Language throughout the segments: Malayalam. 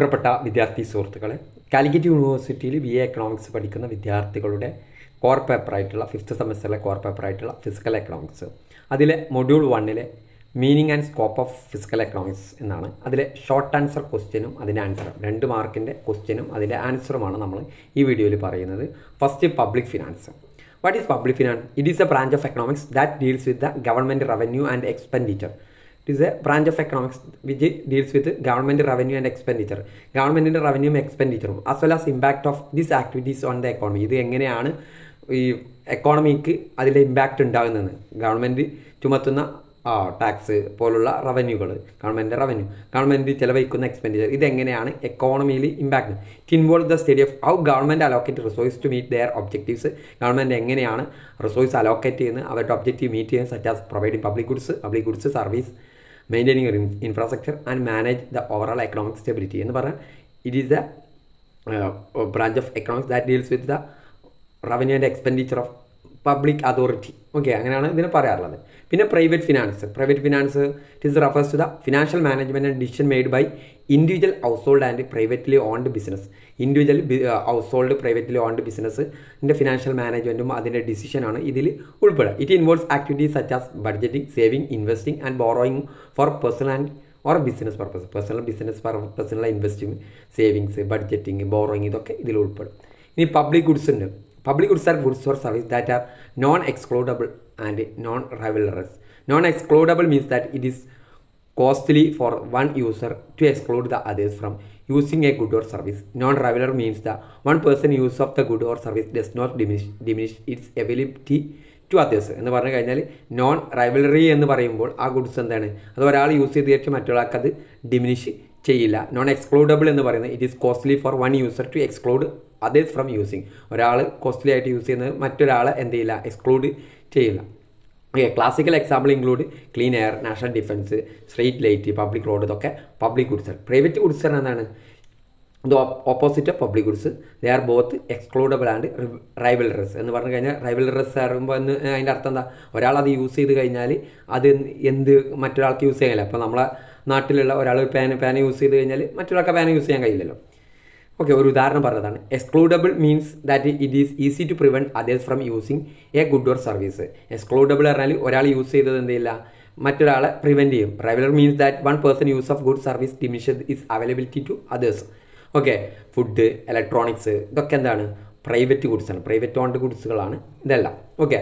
പ്രിയപ്പെട്ട വിദ്യാർത്ഥി സുഹൃത്തുക്കളെ കാലിക്കറ്റ് യൂണിവേഴ്സിറ്റിയിൽ ബി എ എക്കണോമിക്സ് പഠിക്കുന്ന വിദ്യാർത്ഥികളുടെ കോർ പേപ്പറായിട്ടുള്ള ഫിഫ്ത്ത് സെമസ്റ്ററിലെ കോർ പേപ്പറായിട്ടുള്ള ഫിസിക്കൽ എക്കണോമിക്സ് അതിലെ മൊഡ്യൂൾ വണ്ണിലെ meaning and scope of physical economics എന്നാണ്. അതിലെ ഷോർട്ട് ആൻസർ ക്വസ്റ്റ്യനും അതിന്റെ ആൻസറും രണ്ട് മാർക്കിന്റെ ക്വസ്റ്റ്യനും അതിന്റെ ആൻസറുമാണ് നമ്മൾ ഈ വീഡിയോയിൽ പറയുന്നത്. First public finance what is public finance it is a branch of economics that deals with the government revenue and expenditure it is a branch of economics which deals with government revenue and expenditure ഗവൺമെന്റിന്റെ റവന്യൂവും എക്സ്പെൻഡിച്ചറും as well as impact of this activities on the economy ഇത് എങ്ങനെയാണ് ഈ എക്കോണമിക്ക് അതിലെ ഇമ്പാക്റ്റ് ഉണ്ടാകുന്നത്? ഗവൺമെന്റ് ചുമത്തുന്ന ടാക്സ് പോലുള്ള റവന്യൂകൾ ഗവൺമെന്റ് റവന്യൂ ഗവൺമെന്റ് ചിലവഴിക്കുന്ന എക്സ്പെൻഡിച്ചർ ഇതെങ്ങനെയാണ് എക്കോണമിയിൽ impact it involve the study of how government allocate resource to meet their objectives government എങ്ങനെയാണ് റിസോഴ്സ് അലോക്കേറ്റ് ചെയ്യുന്നത്? അവരുടെ ഒബ്ജക്റ്റീവ് മീറ്റ് ചെയ്യുന്നത് such as providing public goods public goods service maintaining infrastructure and manage the overall economic stability എന്ന് പറഞ്ഞാൽ it is the branch of economics that deals with the revenue and expenditure of public authority okay അങ്ങനെയാണ് ഇതിനെ പറയാറുള്ളത്. പിന്നെ private finance private finance it is refers to the financial management and decision made by individual household and privately owned business individual household privately owned ബിസിനസ്സിന്റെ financial മാനേജ്മെന്റും അതിന്റെ ഡിസിഷനാണ് ഇതിൽ ഉൾപ്പെടുക. It involves activities such as budgeting saving investing and borrowing for personal and or business purpose personal business പർപ്പസിനുള്ള investing savings budgeting borrowing ഇതൊക്കെ ഇതിൽ ഉൾപ്പെടും. ഇനി പബ്ലിക് ഗുഡ്സ് ഉണ്ട്. Public goods are goods or service that are non excludable and non rivalrous non excludable means that it is costly for one user to exclude the others from using a good or service non rival means the one person use of the good or service does not diminish diminish its ability to others എന്ന് പറഞ്ഞു കഴിഞ്ഞാൽ നോൺ റൈവലറി എന്ന് പറയുമ്പോൾ ആ ഗുഡ്സ് എന്താണ്? അത് ഒരാൾ യൂസ് ചെയ്ത് വെച്ച് മറ്റൊരാൾക്ക് അത് ഡിമിനിഷ് ചെയ്യില്ല. നോൺ എക്സ്ക്ലൂഡബിൾ എന്ന് പറയുന്നത് it is costly for one user to exclude others from using ഒരാൾ കോസ്റ്റ്ലി ആയിട്ട് യൂസ് ചെയ്യുന്നത് മറ്റൊരാൾ എന്ത് ചെയ്യില്ല എക്സ്ക്ലൂഡ് ചെയ്യില്ല. Okay classical example include clean air national defence street light public road ഇതൊക്കെ പബ്ലിക് ഗുഡ്സ് പ്രൈവറ്റ് ഗുഡ്സ് എന്താണ്? ഇത് opposite of public goods they are both excludable and rival rivalrous എന്ന് പറഞ്ഞു കഴിഞ്ഞാൽ റൈവൽ റൈവലറസ് ആകുമ്പോൾ എന്ന് അതിന്റെ അർത്ഥം എന്താ? ഒരാൾ അത് യൂസ് ചെയ്ത് കഴിഞ്ഞാൽ അത് എന്ത് മറ്റൊരാൾക്ക് യൂസ് ചെയ്യാനില്ല അപ്പോൾ നമ്മളെ നാട്ടിലുള്ള ഒരാൾ പാൻ പാൻ യൂസ് ചെയ്ത് കഴിഞ്ഞാൽ മറ്റൊരാൾക്ക് പാൻ യൂസ് ചെയ്യാൻ കഴിയില്ലല്ലോ. ഓക്കെ ഒരു ഉദാഹരണം പറഞ്ഞതാണ്. Excludable means that it is easy to prevent others from using a good or service excludable പറഞ്ഞാൽ ഒരാൾ യൂസ് ചെയ്തത് എന്ത് മറ്റൊരാളെ പ്രിവെന്റ് ചെയ്യും. Regular means that one person use of good service diminish is availability to others okay food electronics ഇതൊക്കെ എന്താണ്? പ്രൈവറ്റ് ഗുഡ്സ് ആണ്. പ്രൈവറ്റ് ഓൺഡ് ഗുഡ്സുകളാണ് ഇതെല്ലാം. ഓക്കെ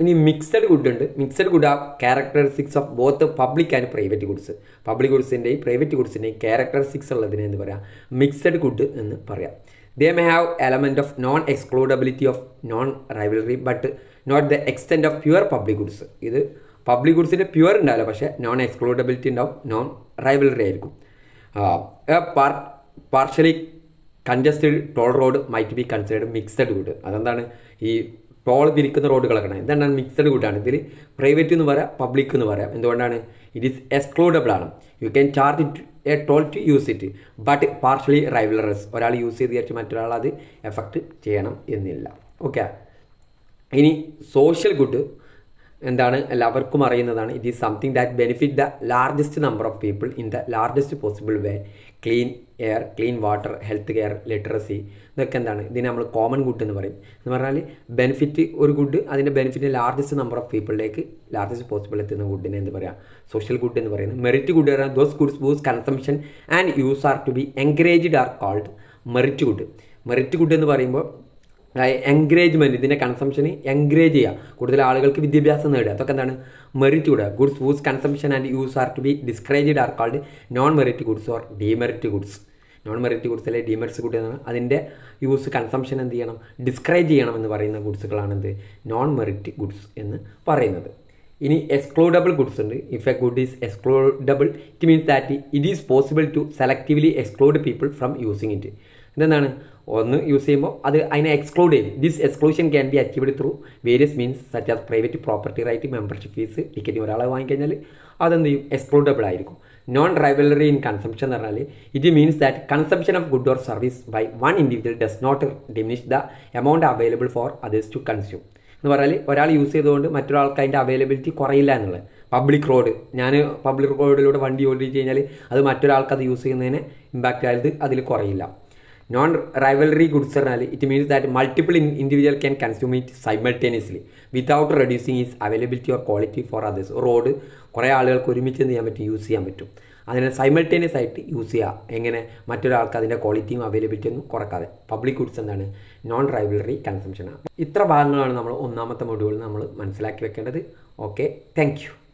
ഇനി മിക്സഡ് ഗുഡ് ഉണ്ട്. മിക്സഡ് ഗുഡ് ആ characteristics of both public and private goods public ഗുഡ്സിന്റെയും private ഗുഡ്സിന്റെയും ക്യാരക്ടറിസ്റ്റിക്സ് ഉള്ളതിനെ എന്ന് പറയാം? മിക്സഡ് ഗുഡ് എന്ന് പറയാം. They may have element of non excludability of non rivalry but not the extent of pure public goods ഇത് പബ്ലിക് ഗുഡ്സിന്റെ പ്യുവർ ഉണ്ടാവില്ല പക്ഷേ നോൺ എക്സ്ക്ലൂഡബിലിറ്റി ഉണ്ടാവും നോൺ റൈവലറി ആയിരിക്കും partially congested toll road might be considered mixed good അതെന്താണ്? ഈ ടോൾ തിരിക്കുന്ന റോഡുകളൊക്കെയാണ് എന്താണ് മിക്സഡ് ഗുഡാണ് ഇതിൽ പ്രൈവറ്റ് എന്ന് പറയാം പബ്ലിക് എന്ന് പറയാം. എന്തുകൊണ്ടാണ്? ഇറ്റ് ഈസ് എക്സ്ക്ലൂഡബിൾ ആണ്. You can charge it a toll to use it but partially rivalrous ഒരാൾ യൂസ് ചെയ്ത് വിചാരിച്ച് മറ്റൊരാൾ അത് എഫക്റ്റ് ചെയ്യണം എന്നില്ല. ഓക്കെ ഇനി സോഷ്യൽ ഗുഡ് എന്താണ് എല്ലാവർക്കും അറിയുന്നതാണ്. It is something that benefit the largest number of people in the largest possible way clean air clean water health care literacy ഇതൊക്കെ എന്താണ്? ഇതിനെ നമ്മൾ കോമൺ ഗുഡ് എന്ന് പറയും. എന്ന് പറഞ്ഞാൽ ബെനിഫിറ്റ് ഒരു ഗുഡ് അതിന്റെ ബെനിഫിറ്റ് ലാർജസ്റ്റ് നമ്പർ ഓഫ് പീപ്പിളിലേക്ക് ലാർജസ്റ്റ് പോസിബിൾ എത്തുന്ന ഗുഡിനെ എന്ന് പറയാം? സോഷ്യൽ ഗുഡ് എന്ന് പറയുന്നത് മെറിറ്റ് ഗുഡ് പറഞ്ഞാൽ those goods whose consumption and use are to be encouraged are called merit good merit good എന്ന് പറയുമ്പോൾ എൻകറേജ്മെന്റ് ഇതിന്റെ കൺസംഷന് എൻകറേജ് ചെയ്യുക. കൂടുതൽ ആളുകൾക്ക് വിദ്യാഭ്യാസം നേടുക. അതൊക്കെ എന്താണ്? മെറിറ്റ് കൂടുക goods whose consumption and use are to be discouraged are called non merit goods or demerit goods non merit goods അല്ലെങ്കിൽ ഡിമെറിറ്റ്സ് ഗുഡ് എന്നാണ് അതിന്റെ യൂസ് കൺസംഷൻ എന്ത് ചെയ്യണം? ഡിസ്ക്രൈബ് ചെയ്യണം എന്ന് പറയുന്ന ഗുഡ്സുകളാണെന്ത് നോൺ മെറിറ്റ് ഗുഡ്സ് എന്ന് പറയുന്നത്. ഇനി എക്സ്ക്ലൂഡബിൾ ഗുഡ്സ് ഉണ്ട്. If a good is excludable it means that it is possible to selectively exclude people from using it ഇതെന്താണ്? ഒന്ന് യൂസ് ചെയ്യുമ്പോൾ അത് അതിനെ എക്സ്ക്ലൂഡ് ചെയ്യും. This exclusion can be achieved through various means such as private property right membership fees ticket ഒരാളെ വാങ്ങിക്കഴിഞ്ഞാൽ അതെന്ത് ചെയ്യും? എക്സ്ക്ലൂഡബിൾ ആയിരിക്കും. നോൺ റൈവലറി ഇൻ കൺസംഷൻ എന്ന് പറഞ്ഞാൽ it means that consumption of good or service by one individual does not diminish the amount available for others to consume എന്ന് പറഞ്ഞാൽ ഒരാൾ യൂസ് ചെയ്തുകൊണ്ട് മറ്റൊരാൾക്ക് അതിന്റെ അവൈലബിലിറ്റി കുറയില്ല എന്നുള്ളത്. പബ്ലിക് റോഡ് ഞാൻ പബ്ലിക് റോഡിലൂടെ വണ്ടി ഓടിച്ച് കഴിഞ്ഞാൽ അത് മറ്റൊരാൾക്ക് അത് യൂസ് ചെയ്യുന്നതിന് ഇമ്പാക്റ്റ് ആയത് അതിൽ കുറയില്ല. നോൺ റൈവൽറി ഗുഡ്സ് പറഞ്ഞാൽ it means that multiple individual can consume it simultaneously without reducing is availability or quality for others road കുറേ ആളുകൾക്ക് ഒരുമിച്ച് എന്ത് ചെയ്യാൻ പറ്റും? യൂസ് ചെയ്യാൻ പറ്റും. അതിനെ സൈമൾട്ടേനിയസ് ആയിട്ട് യൂസ് ചെയ്യുക എങ്ങനെ? മറ്റൊരാൾക്ക് അതിന്റെ ക്വാളിറ്റിയും അവൈലബിലിറ്റി ഒന്നും കുറക്കാതെ. പബ്ലിക് ഗുഡ്സ് എന്താണ്? നോൺ റൈവലറി കൺസംഷനാണ് ഇത്ര ഭാഗങ്ങളാണ് നമ്മൾ ഒന്നാമത്തെ മൊഡ്യൂളിൽ നമ്മൾ മനസ്സിലാക്കി വെക്കേണ്ടത്. Okay thank